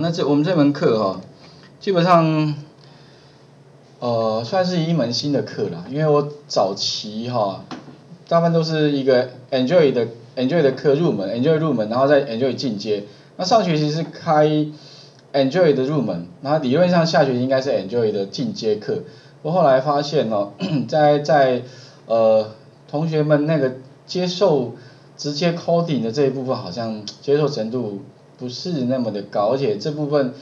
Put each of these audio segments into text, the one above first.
那这我们这门课哈，基本上，呃，算是一门新的课啦，因为我早期哈，大部分都是一个 Enjoy 的 Enjoy 的课入门，Enjoy 入门，然后再 Enjoy 进阶。那上学期是开 Enjoy 的入门，然后理论上下学期应该是 Enjoy 的进阶课。我后来发现哦，在在呃同学们那个接受直接 coding 的这一部分，好像接受程度。不是那么的高，而且这部分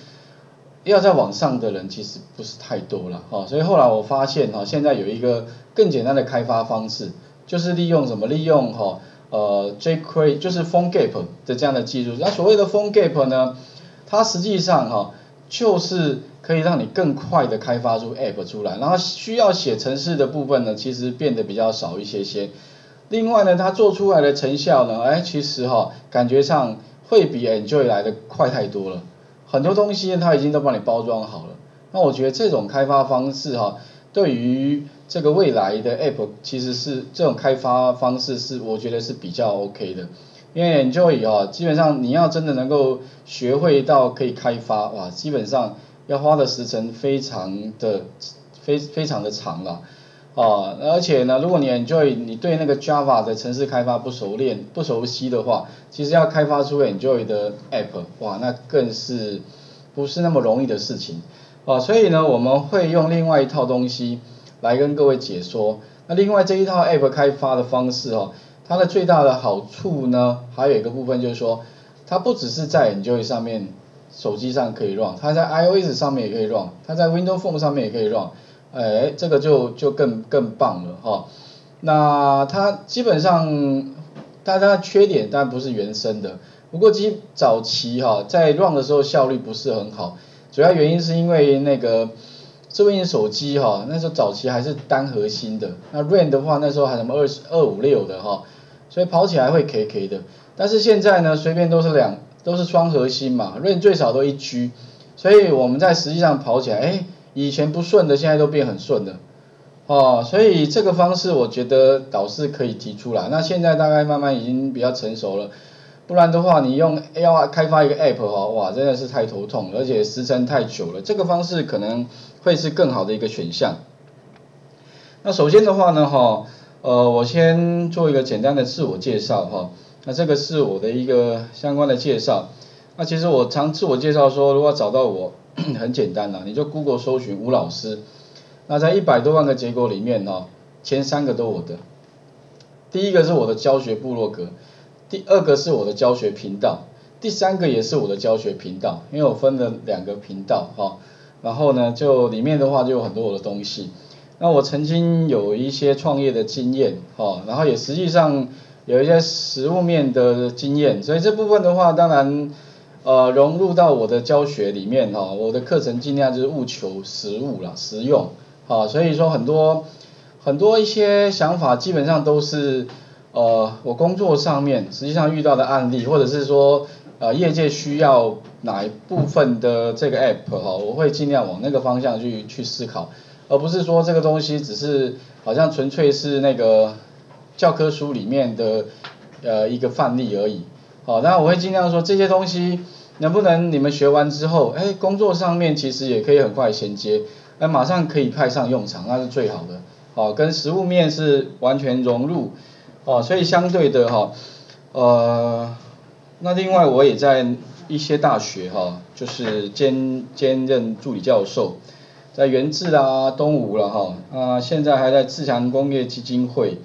要在网上的人其实不是太多了，哈，所以后来我发现哈，现在有一个更简单的开发方式，就是利用什么？利用哈呃 jQuery 就是 PhoneGap 的这样的技术。那所谓的 PhoneGap 呢，它实际上哈就是可以让你更快的开发出 App 出来，然后需要写程式的部分呢，其实变得比较少一些些。另外呢，它做出来的成效呢，哎，其实哈感觉上。会比 Enjoy 来的快太多了，很多东西它已经都帮你包装好了。那我觉得这种开发方式哈，对于这个未来的 App 其实是这种开发方式是我觉得是比较 OK 的。因为 Enjoy 哈，基本上你要真的能够学会到可以开发哇，基本上要花的时程非常的非非常的长了。哦而且呢，如果你 Enjoy 你对那个 Java 的城市开发不熟练、不熟悉的话，其实要开发出 Enjoy 的 App，哇，那更是不是那么容易的事情。啊，所以呢，我们会用另外一套东西来跟各位解说。那另外这一套 App 开发的方式哦，它的最大的好处呢，还有一个部分就是说，它不只是在 Enjoy 上面手机上可以 run，它在 iOS 上面也可以 run，它在 Windows Phone 上面也可以 run。哎，这个就就更更棒了哈。那它基本上，它它缺点当然不是原生的，不过基早期哈在 run 的时候效率不是很好，主要原因是因为那个智慧型手机哈那时候早期还是单核心的，那 RAM 的话那时候还什么二二五六的哈，所以跑起来会 K K 的。但是现在呢，随便都是两都是双核心嘛，RAM 最少都一 G，所以我们在实际上跑起来哎。以前不顺的，现在都变很顺了，哦，所以这个方式我觉得导师可以提出来。那现在大概慢慢已经比较成熟了，不然的话，你用要开发一个 app 哈，哇，真的是太头痛，而且时程太久了。这个方式可能会是更好的一个选项。那首先的话呢，哈，呃，我先做一个简单的自我介绍哈。那这个是我的一个相关的介绍。那其实我常自我介绍说，如果找到我。很简单啦，你就 Google 搜寻吴老师，那在一百多万个结果里面哦，前三个都我的，第一个是我的教学部落格，第二个是我的教学频道，第三个也是我的教学频道，因为我分了两个频道哈，然后呢就里面的话就有很多我的东西，那我曾经有一些创业的经验哈，然后也实际上有一些实物面的经验，所以这部分的话当然。呃，融入到我的教学里面哈，我的课程尽量就是务求实物啦，实用，好，所以说很多很多一些想法基本上都是呃我工作上面实际上遇到的案例，或者是说呃业界需要哪一部分的这个 app 哈，我会尽量往那个方向去去思考，而不是说这个东西只是好像纯粹是那个教科书里面的呃一个范例而已。哦，那我会尽量说这些东西能不能你们学完之后，哎，工作上面其实也可以很快衔接，哎，马上可以派上用场，那是最好的。哦，跟实物面是完全融入，哦，所以相对的哈，呃，那另外我也在一些大学哈，就是兼兼任助理教授，在元智啊、东吴了哈，啊，现在还在自强工业基金会。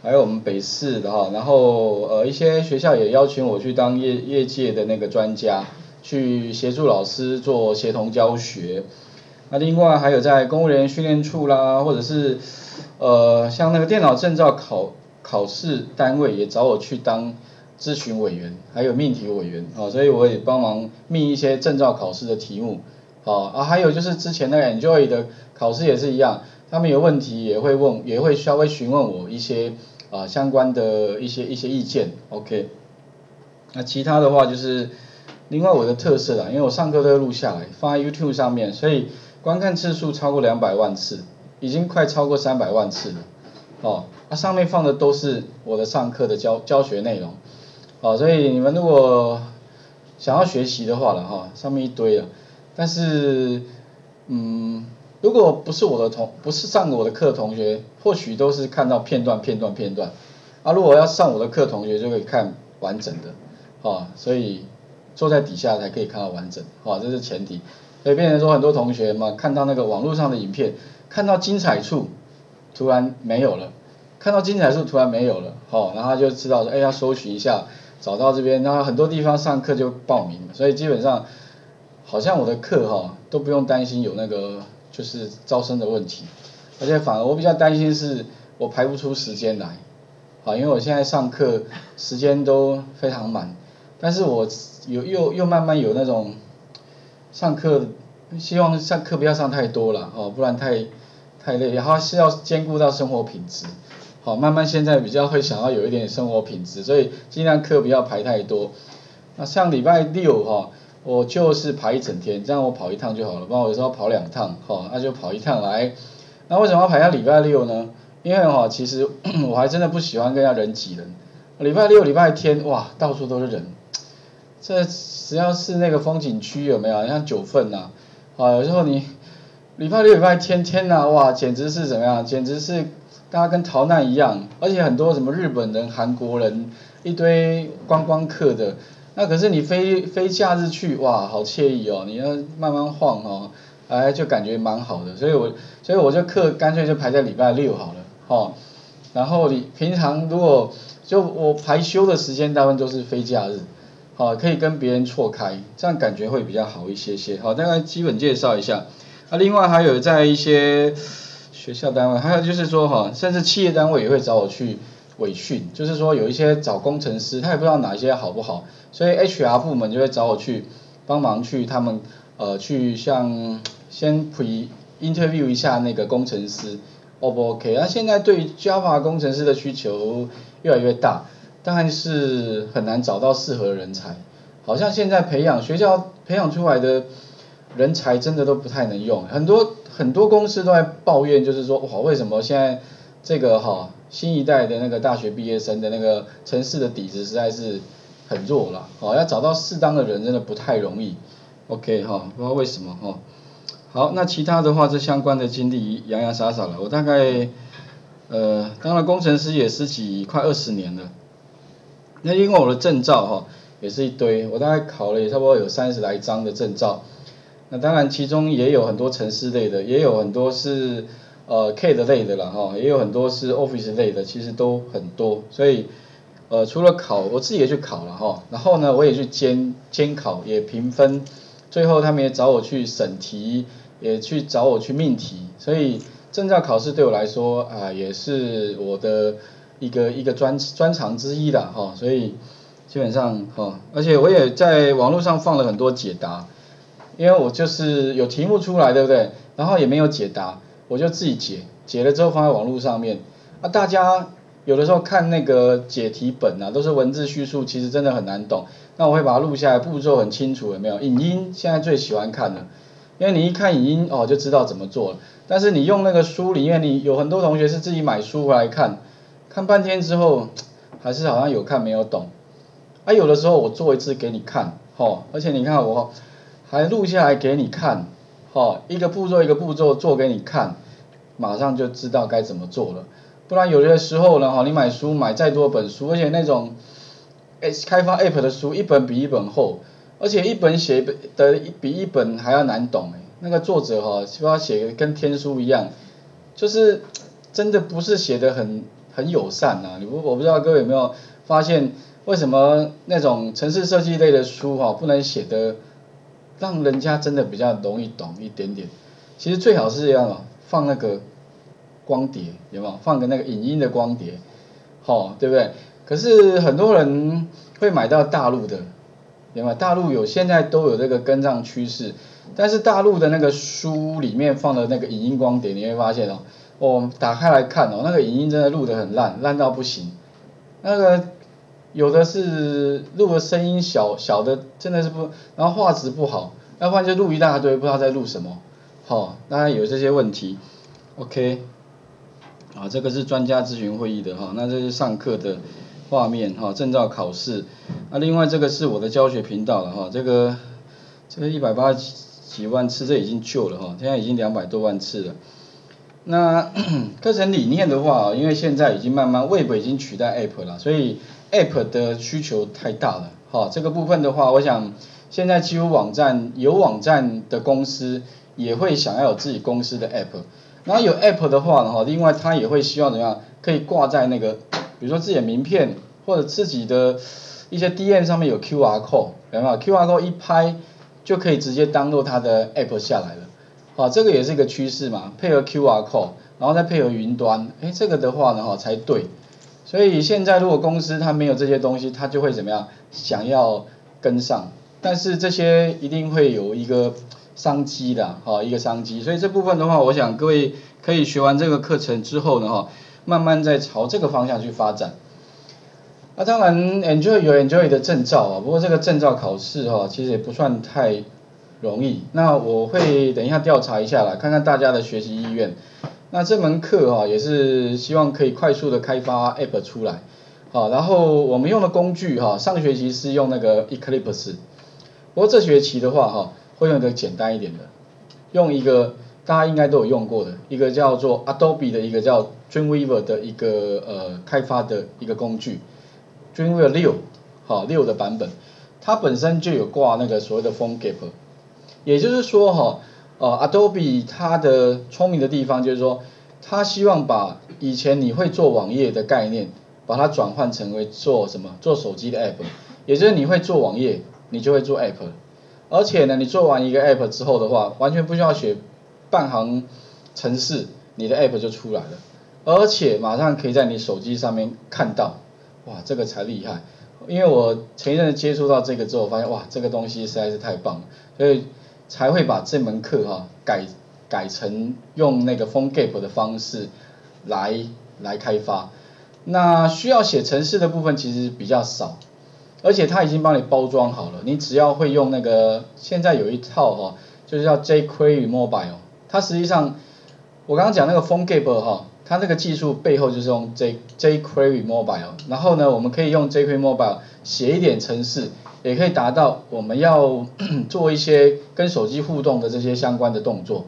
还有我们北市的哈，然后呃一些学校也邀请我去当业业界的那个专家，去协助老师做协同教学。那另外还有在公务员训练处啦，或者是呃像那个电脑证照考考试单位也找我去当咨询委员，还有命题委员啊，所以我也帮忙命一些证照考试的题目。啊啊还有就是之前那个 Enjoy 的考试也是一样。他们有问题也会问，也会稍微询问我一些啊相关的一些一些意见，OK。那其他的话就是另外我的特色啦，因为我上课都要录下来放在 YouTube 上面，所以观看次数超过两百万次，已经快超过三百万次了。哦，那上面放的都是我的上课的教教学内容。哦，所以你们如果想要学习的话了哈，上面一堆了，但是嗯，如果不是我的同不是上我的课同学，或许都是看到片段片段片段，啊，如果要上我的课同学就可以看完整的，啊，所以坐在底下才可以看到完整，啊，这是前提，所以变成说很多同学嘛，看到那个网络上的影片，看到精彩处，突然没有了，看到精彩处突然没有了，好，然后就知道说，哎，要搜寻一下。找到这边，然后很多地方上课就报名，所以基本上好像我的课哈都不用担心有那个就是招生的问题，而且反而我比较担心是我排不出时间来，好，因为我现在上课时间都非常满，但是我有又又慢慢有那种上课希望上课不要上太多了哦，不然太太累，然后是要兼顾到生活品质。好，慢慢现在比较会想要有一点生活品质，所以尽量课不要排太多。那像礼拜六哈，我就是排一整天，这样我跑一趟就好了。不然我有时候跑两趟，哈，那就跑一趟来。那为什么要排在礼拜六呢？因为哈，其实 我还真的不喜欢跟人家人挤人。礼拜六、礼拜天，哇，到处都是人。这只要是那个风景区有没有？像九份呐，啊，有时候你礼拜六、礼拜天天呐，哇，简直是怎么样？简直是。大家跟逃难一样，而且很多什么日本人、韩国人，一堆观光客的。那可是你飞飞假日去，哇，好惬意哦！你要慢慢晃哦，哎，就感觉蛮好的。所以我所以我就课干脆就排在礼拜六好了，哈。然后你平常如果就我排休的时间，大部分都是非假日，好，可以跟别人错开，这样感觉会比较好一些些。好，大概基本介绍一下。那另外还有在一些。学校单位，还有就是说哈，甚至企业单位也会找我去委训，就是说有一些找工程师，他也不知道哪一些好不好，所以 HR 部门就会找我去帮忙去他们呃去像先 pre interview 一下那个工程师，O 不 OK？那现在对 Java 工程师的需求越来越大，但是很难找到适合的人才，好像现在培养学校培养出来的人才真的都不太能用，很多。很多公司都在抱怨，就是说，哇，为什么现在这个哈新一代的那个大学毕业生的那个城市的底子实在是很弱了，哦，要找到适当的人真的不太容易。OK 哈，不知道为什么哈。好，那其他的话，这相关的经历洋洋洒洒了，我大概呃当了工程师也十几快二十年了。那因为我的证照哈也是一堆，我大概考了也差不多有三十来张的证照。那当然，其中也有很多城市类的，也有很多是呃 K 的类的了哈，也有很多是 Office 类的，其实都很多。所以呃除了考，我自己也去考了哈，然后呢我也去监监考，也评分，最后他们也找我去审题，也去找我去命题。所以证照考试对我来说啊也是我的一个一个专专长之一的哈，所以基本上哈，而且我也在网络上放了很多解答。因为我就是有题目出来，对不对？然后也没有解答，我就自己解，解了之后放在网络上面。啊，大家有的时候看那个解题本啊，都是文字叙述，其实真的很难懂。那我会把它录下来，步骤很清楚，有没有？影音现在最喜欢看了，因为你一看影音哦，就知道怎么做了。但是你用那个书里面，你有很多同学是自己买书回来看，看半天之后，还是好像有看没有懂。啊，有的时候我做一次给你看，哦，而且你看我。还录下来给你看，哦，一个步骤一个步骤做给你看，马上就知道该怎么做了。不然有些时候呢，哈，你买书买再多本书，而且那种，诶，开发 app 的书一本比一本厚，而且一本写的比一本还要难懂，哎，那个作者哈，就要写跟天书一样，就是真的不是写的很很友善呐。你不，我不知道各位有没有发现，为什么那种城市设计类的书哈，不能写的。让人家真的比较容易懂一点点，其实最好是要放那个光碟，有没有？放个那个影音的光碟，好，对不对？可是很多人会买到大陆的，有没有？大陆有现在都有这个跟上趋势，但是大陆的那个书里面放的那个影音光碟，你会发现哦，哦，打开来看哦，那个影音真的录的很烂，烂到不行，那个。有的是录的声音小小的，真的是不，然后画质不好，要不然就录一大堆，不知道在录什么，好，当然有这些问题，OK，啊，这个是专家咨询会议的哈，那这是上课的画面哈，证照考试。那另外这个是我的教学频道了哈，这个这个一百八十几万次，这已经旧了哈，现在已经两百多万次了。那 课程理念的话，因为现在已经慢慢 Web 已经取代 App 了，所以 App 的需求太大了哈。这个部分的话，我想现在几乎网站有网站的公司也会想要有自己公司的 App。然后有 App 的话呢哈，另外他也会希望怎么样，可以挂在那个，比如说自己的名片或者自己的一些 DM 上面有 QR code，有没有？QR code 一拍就可以直接登录他的 App 下来了，啊，这个也是一个趋势嘛，配合 QR code，然后再配合云端，哎，这个的话呢哈才对。所以现在如果公司它没有这些东西，它就会怎么样？想要跟上，但是这些一定会有一个。商机的哈一个商机，所以这部分的话，我想各位可以学完这个课程之后呢哈，慢慢再朝这个方向去发展。那当然，Enjoy 有 Enjoy 的证照啊，不过这个证照考试哈，其实也不算太容易。那我会等一下调查一下啦，看看大家的学习意愿。那这门课哈，也是希望可以快速的开发 App 出来。好，然后我们用的工具哈，上学期是用那个 Eclipse，不过这学期的话哈。会用一个简单一点的，用一个大家应该都有用过的一个叫做 Adobe 的一个叫 Dreamweaver 的一个呃开发的一个工具，Dreamweaver 六，好六的版本，它本身就有挂那个所谓的 Phone Gap，也就是说哈，呃 Adobe 它的聪明的地方就是说，它希望把以前你会做网页的概念，把它转换成为做什么做手机的 App，也就是你会做网页，你就会做 App。而且呢，你做完一个 app 之后的话，完全不需要写半行程式，你的 app 就出来了，而且马上可以在你手机上面看到，哇，这个才厉害。因为我前一阵接触到这个之后，发现哇，这个东西实在是太棒了，所以才会把这门课哈改改成用那个 phone gap 的方式来来开发。那需要写程式的部分其实比较少。而且它已经帮你包装好了，你只要会用那个，现在有一套哈，就是叫 jQuery Mobile，它实际上我刚刚讲那个 PhoneGap 哈，它那个技术背后就是用 J jQuery Mobile，然后呢，我们可以用 jQuery Mobile 写一点程式，也可以达到我们要 做一些跟手机互动的这些相关的动作，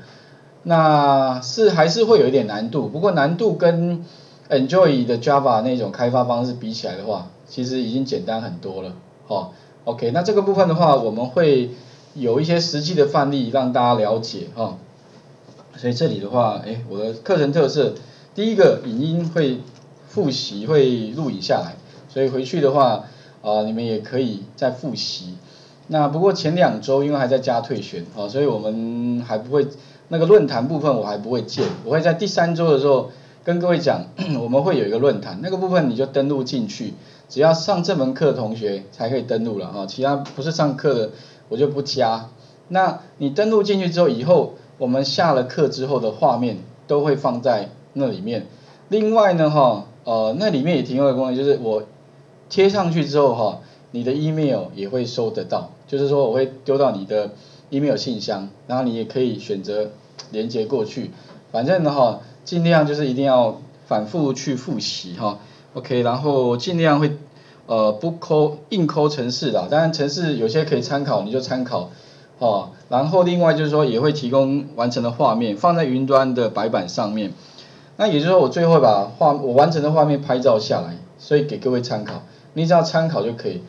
那是还是会有一点难度，不过难度跟 Enjoy 的 Java 那种开发方式比起来的话，其实已经简单很多了，哦，OK，那这个部分的话，我们会有一些实际的范例让大家了解，哈，所以这里的话，哎，我的课程特色，第一个影音会复习会录影下来，所以回去的话，啊，你们也可以再复习。那不过前两周因为还在加退选，啊，所以我们还不会那个论坛部分我还不会建，我会在第三周的时候跟各位讲，我们会有一个论坛，那个部分你就登录进去。只要上这门课的同学才可以登录了啊，其他不是上课的我就不加。那你登录进去之后，以后我们下了课之后的画面都会放在那里面。另外呢哈，呃，那里面也提供的功能就是我贴上去之后哈，你的 email 也会收得到，就是说我会丢到你的 email 信箱，然后你也可以选择连接过去。反正呢哈，尽量就是一定要反复去复习哈。OK，然后尽量会呃不抠硬抠程式的，当然程式有些可以参考，你就参考哦。然后另外就是说也会提供完成的画面放在云端的白板上面。那也就是说我最后把画我完成的画面拍照下来，所以给各位参考，你只要参考就可以。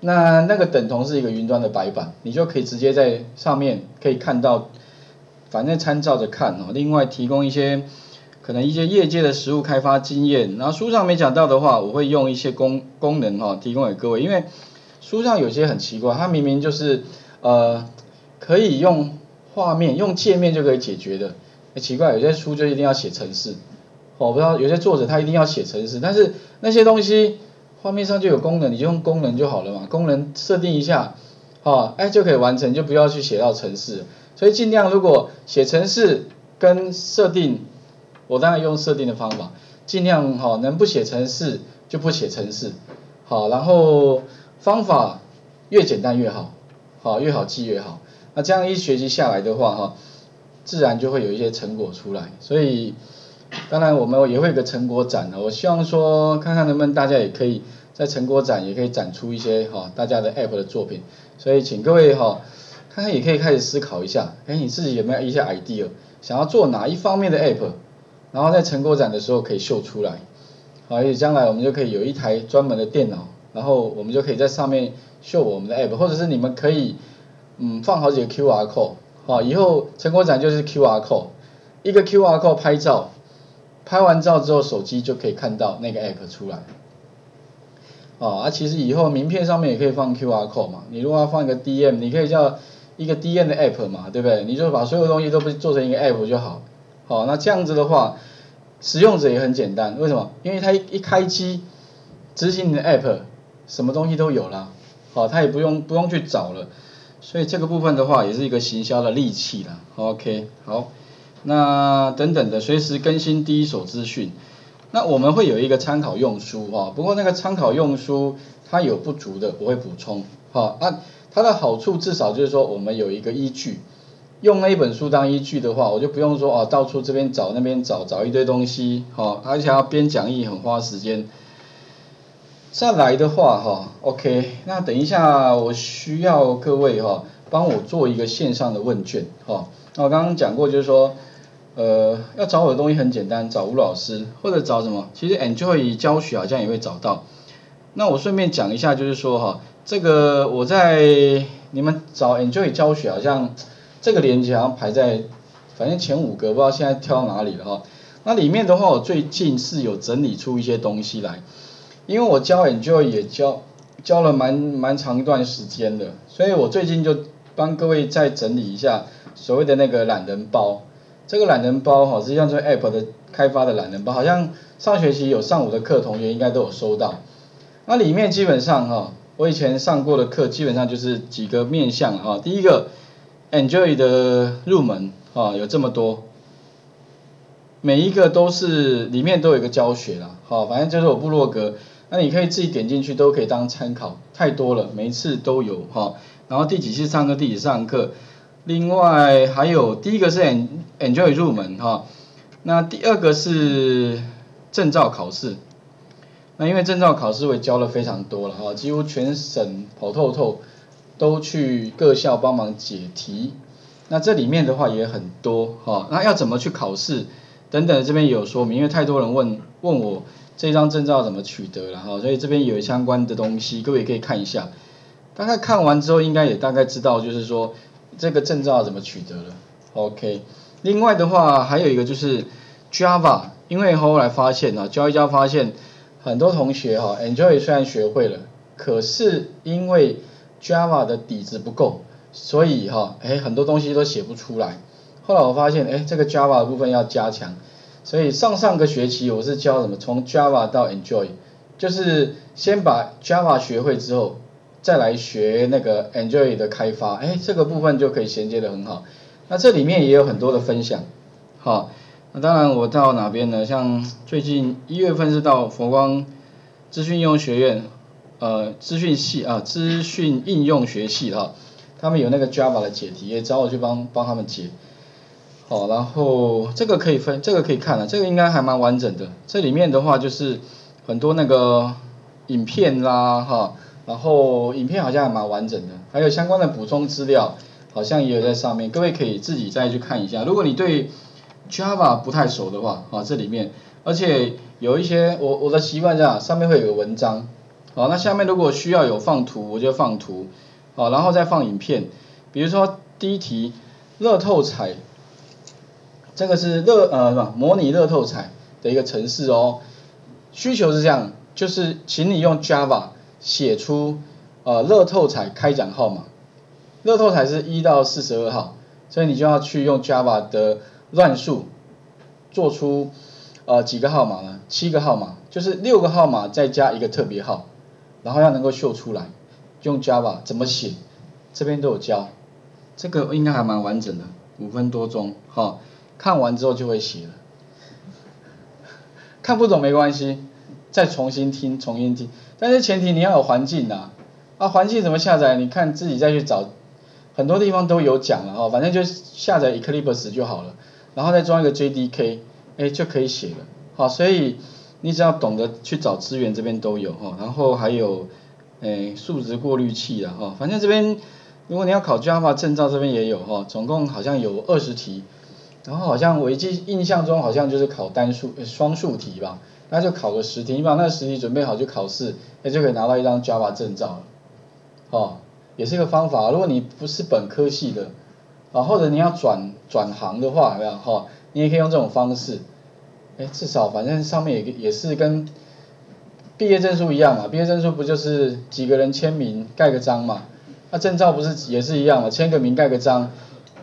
那那个等同是一个云端的白板，你就可以直接在上面可以看到，反正参照着看哦。另外提供一些。可能一些业界的实物开发经验，然后书上没讲到的话，我会用一些功功能哈提供给各位，因为书上有些很奇怪，它明明就是呃可以用画面用界面就可以解决的，很奇怪，有些书就一定要写程式，我不知道有些作者他一定要写程式，但是那些东西画面上就有功能，你就用功能就好了嘛，功能设定一下，哦哎就可以完成，就不要去写到程式，所以尽量如果写程式跟设定。我当然用设定的方法，尽量哈能不写程式就不写程式，好，然后方法越简单越好，好越好记越好。那这样一学习下来的话哈，自然就会有一些成果出来。所以当然我们也会有个成果展的，我希望说看看能不能大家也可以在成果展也可以展出一些哈大家的 App 的作品，所以请各位哈看看也可以开始思考一下，哎你自己有没有一些 idea，想要做哪一方面的 App，然后在成果展的时候可以秀出来，好，也将来我们就可以有一台专门的电脑，然后我们就可以在上面秀我们的 App，或者是你们可以嗯放好几个 QR code，好，以后成果展就是 QR code，一个 QR code 拍照，拍完照之后手机就可以看到那个 App 出来。哦，啊，其实以后名片上面也可以放 QR code 嘛，你如果要放一个 DM，你可以叫一个 DM 的 app 嘛，对不对？你就把所有东西都不做成一个 app 就好。好，那这样子的话，使用者也很简单，为什么？因为它一一开机，执行你的 app，什么东西都有了，好，他也不用不用去找了，所以这个部分的话也是一个行销的利器啦。OK，好，那等等的，随时更新第一手资讯。那我们会有一个参考用书哈，不过那个参考用书它有不足的，我会补充哈。啊，它的好处至少就是说我们有一个依据，用那一本书当依据的话，我就不用说哦到处这边找那边找找一堆东西哈，而且要编讲义很花时间。再来的话哈，OK，那等一下我需要各位哈帮我做一个线上的问卷哈。那我刚刚讲过就是说。呃，要找我的东西很简单，找吴老师或者找什么？其实 Enjoy 教学好像也会找到。那我顺便讲一下，就是说哈，这个我在你们找 Enjoy 教学好像这个链接好像排在反正前五个，不知道现在跳到哪里了哈。那里面的话，我最近是有整理出一些东西来，因为我教 Enjoy 也教教了蛮蛮长一段时间的，所以我最近就帮各位再整理一下所谓的那个懒人包。这个懒人包哈，实际上是 App 的开发的懒人包，好像上学期有上午的课，同学应该都有收到。那里面基本上哈，我以前上过的课基本上就是几个面向哈。第一个，Enjoy 的入门啊，有这么多，每一个都是里面都有一个教学啦，好，反正就是我部落格，那你可以自己点进去都可以当参考，太多了，每一次都有哈。然后第几次上课，第几上课。另外还有第一个是 Enjoy 入门哈，那第二个是证照考试，那因为证照考试我也教了非常多了哈，几乎全省跑透透，都去各校帮忙解题，那这里面的话也很多哈，那要怎么去考试等等这边有说明，因为太多人问问我这张证照怎么取得了哈，所以这边有相关的东西，各位可以看一下，大概看完之后应该也大概知道就是说。这个证照怎么取得了？OK，另外的话还有一个就是 Java，因为后来发现啊，教一教发现很多同学哈，Enjoy 虽然学会了，可是因为 Java 的底子不够，所以哈，哎很多东西都写不出来。后来我发现，哎这个 Java 部分要加强，所以上上个学期我是教什么，从 Java 到 Enjoy，就是先把 Java 学会之后。再来学那个 Enjoy 的开发，哎，这个部分就可以衔接的很好。那这里面也有很多的分享，好，那当然我到哪边呢？像最近一月份是到佛光资讯应用学院，呃，资讯系啊，资讯应用学系哈，他们有那个 Java 的解题，也找我去帮帮他们解。好，然后这个可以分，这个可以看了，这个应该还蛮完整的。这里面的话就是很多那个影片啦，哈。然后影片好像还蛮完整的，还有相关的补充资料，好像也有在上面，各位可以自己再去看一下。如果你对 Java 不太熟的话，啊，这里面，而且有一些我我的习惯这样，上面会有个文章，好，那下面如果需要有放图，我就放图，好，然后再放影片，比如说第一题，乐透彩，这个是乐呃是吧？模拟乐透彩的一个程式哦，需求是这样，就是请你用 Java。写出呃乐透彩开奖号码，乐透彩是一到四十二号，所以你就要去用 Java 的乱数做出呃几个号码呢？七个号码，就是六个号码再加一个特别号，然后要能够秀出来，用 Java 怎么写，这边都有教，这个应该还蛮完整的，五分多钟哈，看完之后就会写了，看不懂没关系，再重新听，重新听。但是前提你要有环境呐，啊环境怎么下载？你看自己再去找，很多地方都有讲了哦，反正就下载 Eclipse 就好了，然后再装一个 JDK，哎就可以写了，好，所以你只要懂得去找资源，这边都有哈。然后还有诶数值过滤器的哈，反正这边如果你要考 Java 证照，这边也有哈，总共好像有二十题。然后好像我记印象中好像就是考单数双数题吧，那就考个实题，你把那实题准备好就考试，那就可以拿到一张 Java 证照了。哦，也是一个方法。如果你不是本科系的，啊，或者你要转转行的话，有没有？哈，你也可以用这种方式。哎，至少反正上面也也是跟毕业证书一样嘛，毕业证书不就是几个人签名盖个章嘛？那证照不是也是一样嘛，签个名盖个章，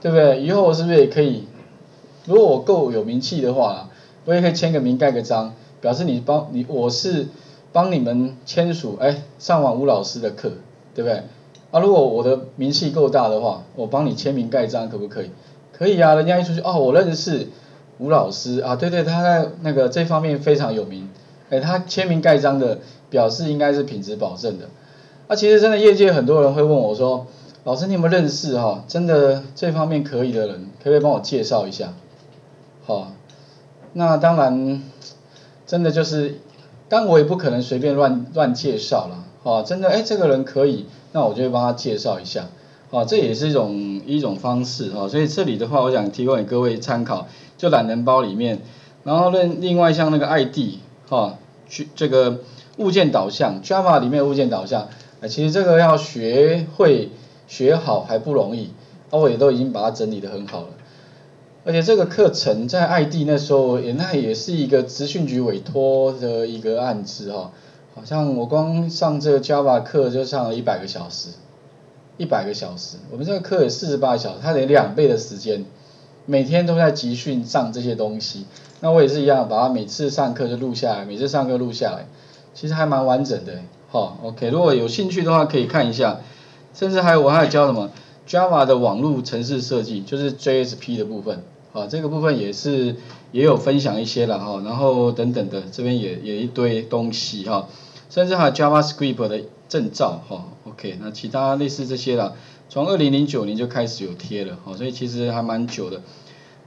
对不对？以后我是不是也可以？如果我够有名气的话，我也可以签个名盖个章，表示你帮你我是帮你们签署，哎，上完吴老师的课，对不对？啊，如果我的名气够大的话，我帮你签名盖章可不可以？可以啊，人家一出去，哦，我认识吴老师啊，对对，他在那个这方面非常有名，哎，他签名盖章的表示应该是品质保证的。啊，其实真的业界很多人会问我说，老师你有没有认识哈，真的这方面可以的人，可不可以帮我介绍一下？好，那当然，真的就是，但我也不可能随便乱乱介绍了，哦，真的，哎，这个人可以，那我就会帮他介绍一下，哦，这也是一种一种方式，哦，所以这里的话，我想提供给各位参考，就懒人包里面，然后另另外像那个 ID，哈，去这个物件导向，Java 里面物件导向，哎，其实这个要学会学好还不容易，我也都已经把它整理的很好了。而且这个课程在爱地那时候也那也是一个资讯局委托的一个案子哈，好像我光上这个 Java 课就上了一百个小时，一百个小时，我们这个课有四十八小时，它得两倍的时间，每天都在集训上这些东西，那我也是一样，把它每次上课就录下来，每次上课录下来，其实还蛮完整的，哈，OK，如果有兴趣的话可以看一下，甚至还有我还有教什么 Java 的网络程式设计，就是 JSP 的部分。啊，这个部分也是也有分享一些了哈，然后等等的这边也也一堆东西哈，甚至还有 JavaScript 的证照哈，OK，那其他类似这些了，从二零零九年就开始有贴了，哈，所以其实还蛮久的。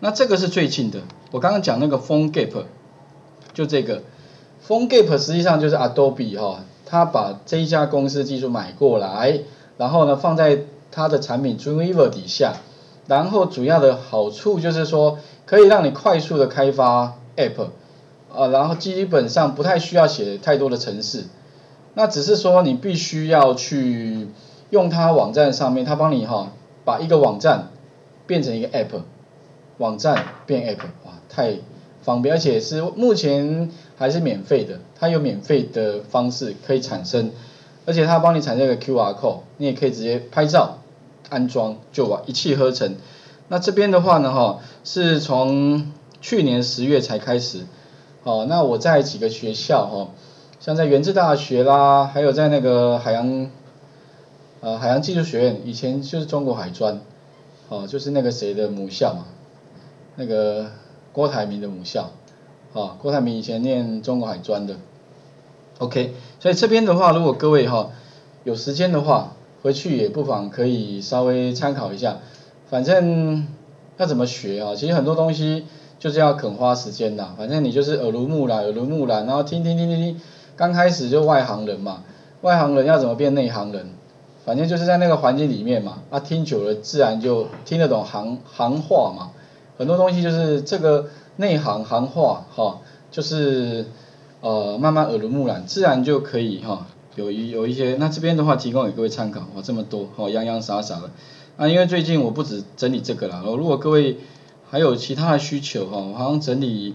那这个是最近的，我刚刚讲那个 PhoneGap，就这个 PhoneGap 实际上就是 Adobe 哈，他把这一家公司技术买过来，然后呢放在他的产品 Dreamweaver 底下。然后主要的好处就是说，可以让你快速的开发 App，啊，然后基本上不太需要写太多的程式，那只是说你必须要去用它网站上面，它帮你哈把一个网站变成一个 App，网站变 App，哇，太方便，而且是目前还是免费的，它有免费的方式可以产生，而且它帮你产生一个 QR code，你也可以直接拍照。安装就完一气呵成。那这边的话呢，哈，是从去年十月才开始。哦，那我在几个学校，哈，像在原治大学啦，还有在那个海洋，呃，海洋技术学院，以前就是中国海专，哦，就是那个谁的母校嘛，那个郭台铭的母校，哦，郭台铭以前念中国海专的。OK，所以这边的话，如果各位哈有时间的话。回去也不妨可以稍微参考一下，反正要怎么学啊？其实很多东西就是要肯花时间的，反正你就是耳濡目染，耳濡目染，然后听听听听听，刚开始就外行人嘛，外行人要怎么变内行人？反正就是在那个环境里面嘛，啊听久了自然就听得懂行行话嘛，很多东西就是这个内行行话哈，就是呃慢慢耳濡目染，自然就可以哈。有一有一些，那这边的话提供给各位参考，哇这么多，哦洋洋洒洒的，啊因为最近我不止整理这个啦，哦如果各位还有其他的需求哈，我好像整理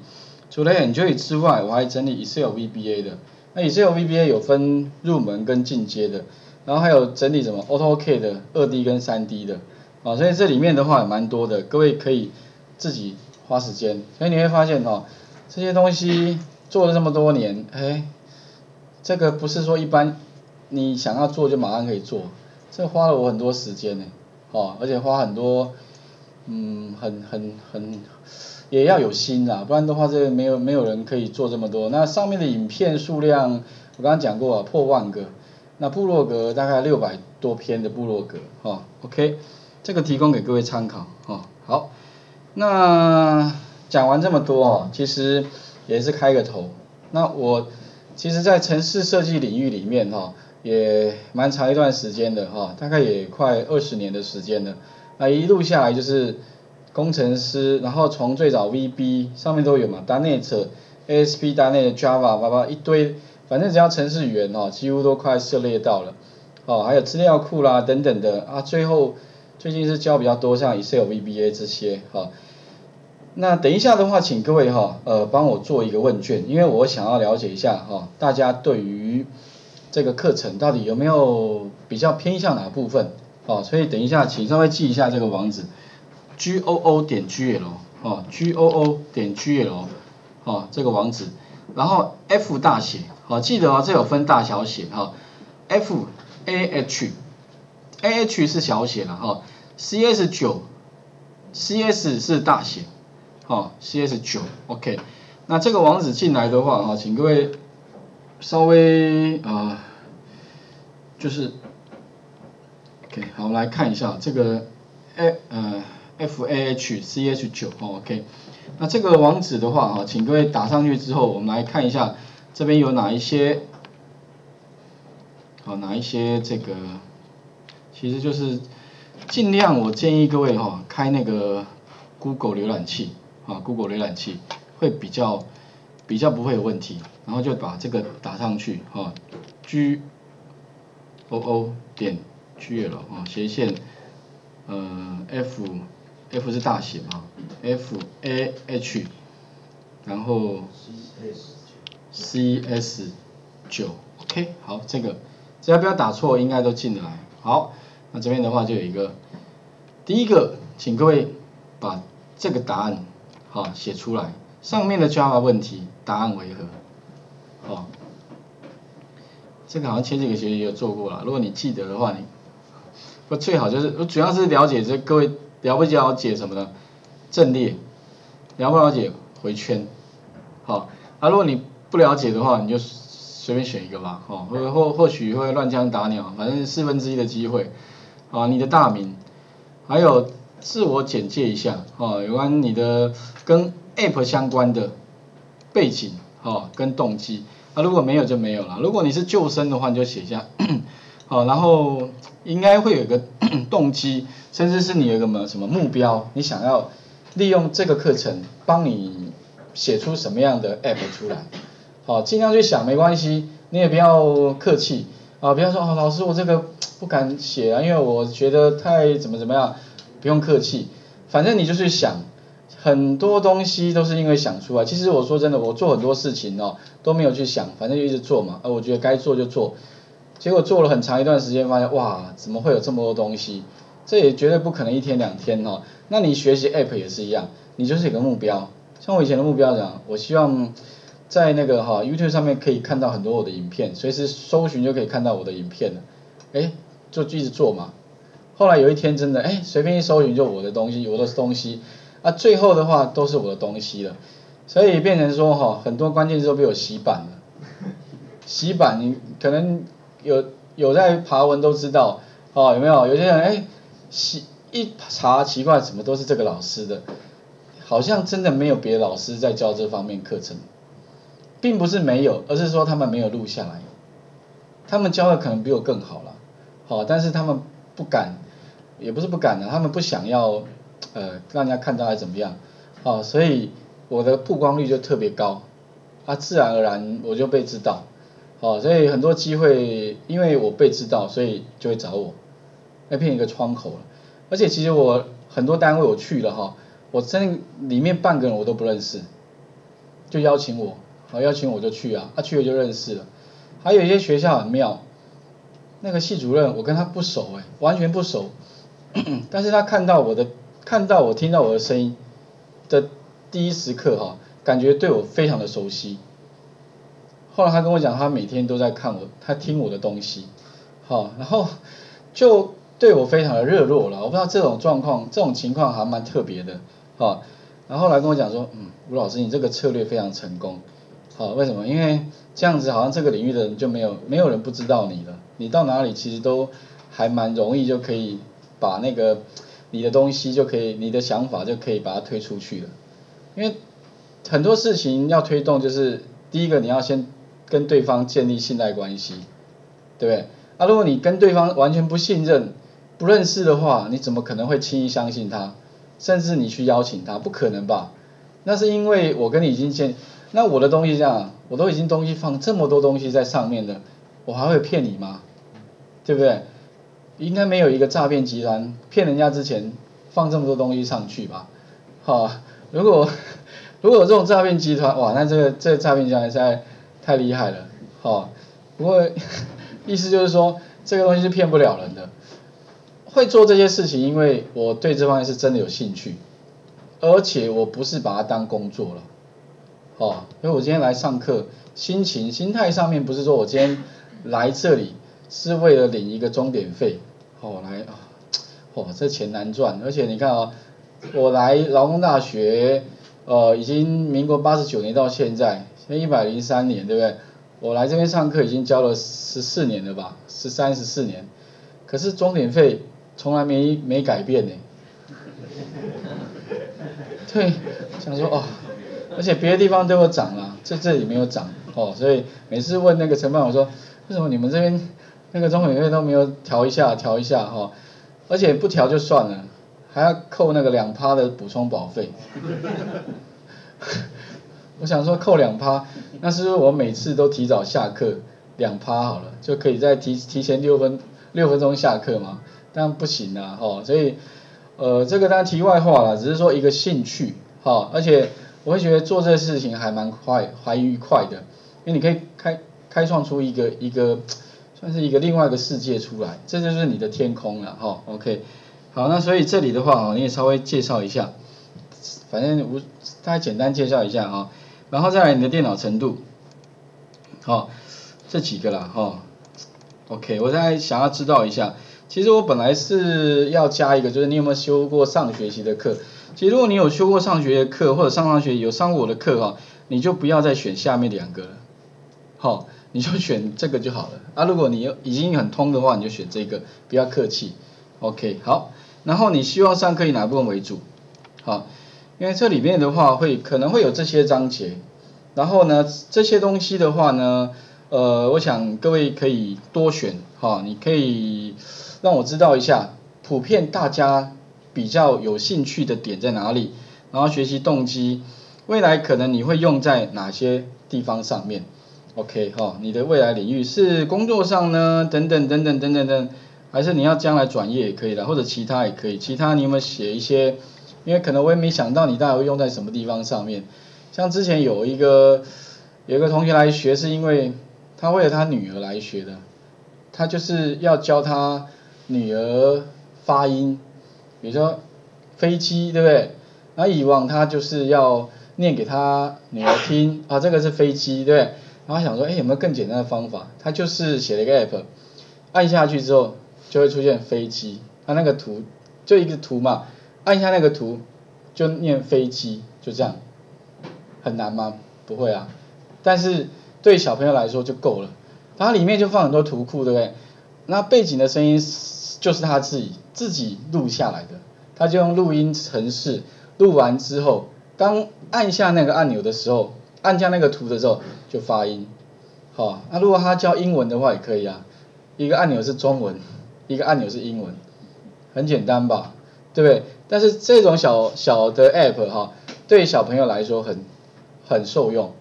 除了 Enjoy 之外，我还整理 Excel VBA 的，那 Excel VBA 有分入门跟进阶的，然后还有整理什么 AutoCAD 的二 D 跟三 D 的，啊所以这里面的话也蛮多的，各位可以自己花时间，所以你会发现哦这些东西做了这么多年，哎。这个不是说一般你想要做就马上可以做，这花了我很多时间呢，哦，而且花很多，嗯，很很很，也要有心啊，不然的话这没有没有人可以做这么多。那上面的影片数量我刚刚讲过啊，破万个，那部落格大概六百多篇的部落格，哈，OK，这个提供给各位参考，哈，好，那讲完这么多哦，其实也是开个头。那我其实，在城市设计领域里面哈，也蛮长一段时间的哈，大概也快二十年的时间了。那一路下来就是工程师，然后从最早 VB 上面都有嘛，.NET、ASP、.NET、Java，叭叭一堆，反正只要程式语言哦，几乎都快涉猎到了。哦，还有资料库啦等等的啊，最后最近是教比较多，像 Excel VBA 这些哈。那等一下的话，请各位哈，呃，帮我做一个问卷，因为我想要了解一下哈，大家对于这个课程到底有没有比较偏向哪部分？哦，所以等一下，请稍微记一下这个网址，g o o 点 g l，哦，g o o 点 g l，哦，这个网址，然后 F 大写，好，记得哦，这有分大小写哈，F A H，A H 是小写了哈，C S 九，C S 是大写。哦，CS 九，OK，那这个网址进来的话，哈，请各位稍微啊，就是 OK，好，我们来看一下这个 A 呃 FAHCH 九，OK，那这个网址的话，哈，请各位打上去之后，我们来看一下这边有哪一些，好，哪一些这个，其实就是尽量我建议各位哈，开那个 Google 浏览器。啊，Google 浏览器会比较比较不会有问题，然后就把这个打上去，哈，G O O 点 G L 啊，斜线，呃，F F 是大写嘛，F A H，然后 C S 九，OK，好，这个只要不要打错，应该都进得来。好，那这边的话就有一个，第一个，请各位把这个答案。好，写出来。上面的 Java 问题答案为何？哦，这个好像前几个学期有做过了。如果你记得的话，你不最好就是，主要是了解这各位了不了解什么呢？阵列，了不了解回圈。好，啊如果你不了解的话，你就随便选一个吧。哦，或或或许会乱枪打鸟，反正四分之一的机会。啊，你的大名，还有。自我简介一下，哈，有关你的跟 App 相关的背景，哈，跟动机，啊，如果没有就没有了。如果你是救生的话，你就写一下，好，然后应该会有个 动机，甚至是你有个什么什么目标，你想要利用这个课程帮你写出什么样的 App 出来，好，尽量去想，没关系，你也不要客气，啊，不要说，哦，老师我这个不敢写啊，因为我觉得太怎么怎么样。不用客气，反正你就是想，很多东西都是因为想出来。其实我说真的，我做很多事情哦都没有去想，反正就一直做嘛。呃，我觉得该做就做，结果做了很长一段时间，发现哇，怎么会有这么多东西？这也绝对不可能一天两天哦。那你学习 App 也是一样，你就是有个目标。像我以前的目标讲，我希望在那个哈 YouTube 上面可以看到很多我的影片，随时搜寻就可以看到我的影片了。哎，就一直做嘛。后来有一天真的，哎，随便一搜寻就我的东西，我的东西，啊，最后的话都是我的东西了，所以变成说哈，很多关键字都被我洗版了。洗版，你可能有有在爬文都知道，哦，有没有？有些人哎，洗一查奇怪，怎么都是这个老师的，好像真的没有别的老师在教这方面课程，并不是没有，而是说他们没有录下来，他们教的可能比我更好了，好，但是他们不敢。也不是不敢的，他们不想要，呃，让人家看到还怎么样，哦，所以我的曝光率就特别高，啊，自然而然我就被知道，哦，所以很多机会，因为我被知道，所以就会找我，那变一个窗口了。而且其实我很多单位我去了哈，我真里面半个人我都不认识，就邀请我，好邀请我就去啊，他去了就认识了。还有一些学校很妙，那个系主任我跟他不熟哎，完全不熟。但是他看到我的，看到我听到我的声音的第一时刻哈，感觉对我非常的熟悉。后来他跟我讲，他每天都在看我，他听我的东西，好，然后就对我非常的热络了。我不知道这种状况，这种情况还蛮特别的，好，然后来跟我讲说，嗯，吴老师，你这个策略非常成功，好，为什么？因为这样子好像这个领域的人就没有没有人不知道你了，你到哪里其实都还蛮容易就可以。把那个你的东西就可以，你的想法就可以把它推出去了。因为很多事情要推动，就是第一个你要先跟对方建立信赖关系，对不对？啊，如果你跟对方完全不信任、不认识的话，你怎么可能会轻易相信他？甚至你去邀请他，不可能吧？那是因为我跟你已经建，那我的东西这样，我都已经东西放这么多东西在上面了，我还会骗你吗？对不对？应该没有一个诈骗集团骗人家之前放这么多东西上去吧？好，如果 如果有这种诈骗集团，哇，那这个这个诈骗集团实在太厉害了，好，不过 意思就是说这个东西是骗不了人的。会做这些事情，因为我对这方面是真的有兴趣，而且我不是把它当工作了，哦，因为我今天来上课，心情、心态上面不是说我今天来这里是为了领一个钟点费，哦，来啊，哦，这钱难赚，而且你看啊，我来劳工大学，呃，已经民国八十九年到现在，现在一百零三年，对不对？我来这边上课已经教了十四年了吧，十三十四年，可是钟点费。从来没没改变呢，对，想说哦，而且别的地方都有涨了，这这里没有涨哦，所以每次问那个承办我说，为什么你们这边那个中委会都没有调一下调一下哈，而且不调就算了，还要扣那个两趴的补充保费，我想说扣两趴，那是不是我每次都提早下课两趴好了，就可以再提提前六分六分钟下课嘛？但不行啊，哦，所以，呃，这个当然题外话了，只是说一个兴趣，哈，而且我会觉得做这个事情还蛮快，还愉快的，因为你可以开开创出一个一个，算是一个另外一个世界出来，这就是你的天空了，哈，OK，好，那所以这里的话，哦，你也稍微介绍一下，反正我大概简单介绍一下啊，然后再来你的电脑程度，好，这几个了，哈，OK，我再想要知道一下。其实我本来是要加一个，就是你有没有修过上学期的课？其实如果你有修过上学的课，或者上上学有上过我的课哈，你就不要再选下面两个了，好，你就选这个就好了。啊，如果你已经很通的话，你就选这个，不要客气。OK，好，然后你希望上课以哪部分为主？好，因为这里面的话会可能会有这些章节，然后呢这些东西的话呢，呃，我想各位可以多选哈，你可以。让我知道一下，普遍大家比较有兴趣的点在哪里，然后学习动机，未来可能你会用在哪些地方上面？OK 哈，你的未来领域是工作上呢？等等等等等等等，还是你要将来转业也可以的，或者其他也可以。其他你有没有写一些？因为可能我也没想到你大概会用在什么地方上面。像之前有一个有一个同学来学，是因为他为了他女儿来学的，他就是要教他。女儿发音，比如说飞机，对不对？那以往他就是要念给他女儿听，啊，这个是飞机，对不对？然后想说，哎，有没有更简单的方法？他就是写了一个 app，按下去之后就会出现飞机，他那个图就一个图嘛，按下那个图就念飞机，就这样，很难吗？不会啊，但是对小朋友来说就够了，它里面就放很多图库，对不对？那背景的声音。就是他自己自己录下来的，他就用录音程式录完之后，当按下那个按钮的时候，按下那个图的时候就发音，好，那如果他教英文的话也可以啊，一个按钮是中文，一个按钮是英文，很简单吧，对不对？但是这种小小的 app 哈，对小朋友来说很很受用，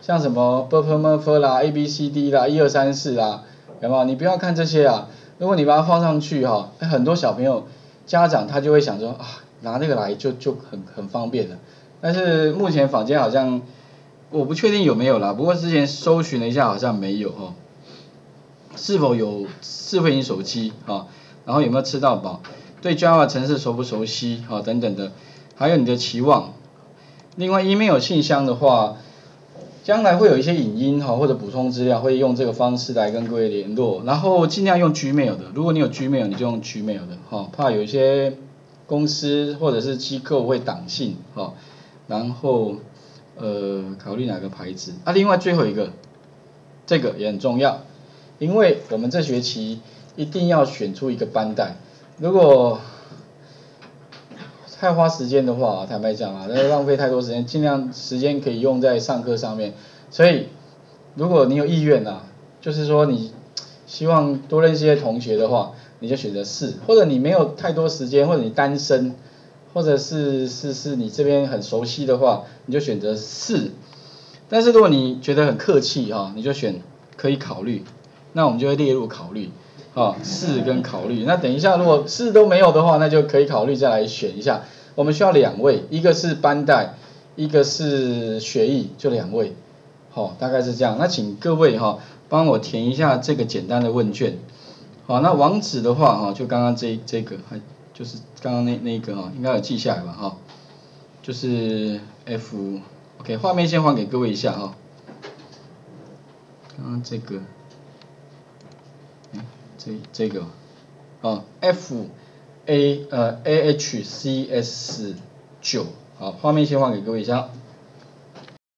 像什么 b p m f 啦，a b c d 啦，一二三四啦，有没有？你不要看这些啊。如果你把它放上去哈，很多小朋友家长他就会想说啊，拿那个来就就很很方便了。但是目前坊间好像我不确定有没有啦，不过之前搜寻了一下好像没有哈。是否有智慧型手机哈？然后有没有吃到饱？对 Java 城市熟不熟悉哈？等等的，还有你的期望。另外 email 信箱的话。将来会有一些影音哈或者补充资料，会用这个方式来跟各位联络，然后尽量用 Gmail 的，如果你有 Gmail，你就用 Gmail 的哈，怕有一些公司或者是机构会挡信哈，然后呃考虑哪个牌子啊？另外最后一个，这个也很重要，因为我们这学期一定要选出一个班带，如果太花时间的话，坦白讲啊，那浪费太多时间，尽量时间可以用在上课上面。所以如果你有意愿啊，就是说你希望多认识一些同学的话，你就选择四，或者你没有太多时间，或者你单身，或者是是是你这边很熟悉的话，你就选择四。但是如果你觉得很客气哈，你就选可以考虑，那我们就会列入考虑，啊，四跟考虑。那等一下如果四都没有的话，那就可以考虑再来选一下。我们需要两位，一个是班代，一个是学艺，就两位，好，大概是这样。那请各位哈，帮我填一下这个简单的问卷。好，那网址的话哈，就刚刚这这个，还就是刚刚那那个哈，应该有记下来吧哈，就是 F。OK，画面先还给各位一下哈。刚刚这个，哎，这这个，啊，F A 呃 A H C S 九，好，画面先还给各位一下。